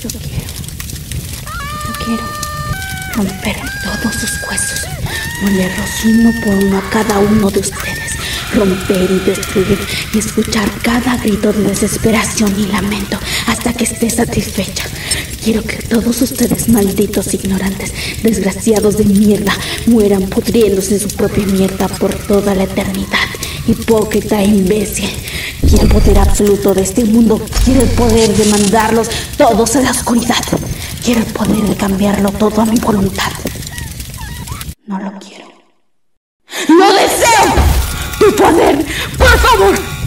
Yo quiero. Yo quiero romper todos sus huesos, molerlos uno por uno a cada uno de ustedes, romper y destruir y escuchar cada grito de desesperación y lamento hasta que esté satisfecha. Quiero que todos ustedes, malditos ignorantes, desgraciados de mierda, mueran pudriéndose en su propia mierda por toda la eternidad. Hipócrita imbécil. Quiero el poder absoluto de este mundo. Quiero el poder de mandarlos todos a la oscuridad. Quiero el poder de cambiarlo todo a mi voluntad. No lo quiero. ¡Lo deseo! ¡Tu poder! ¡Por favor!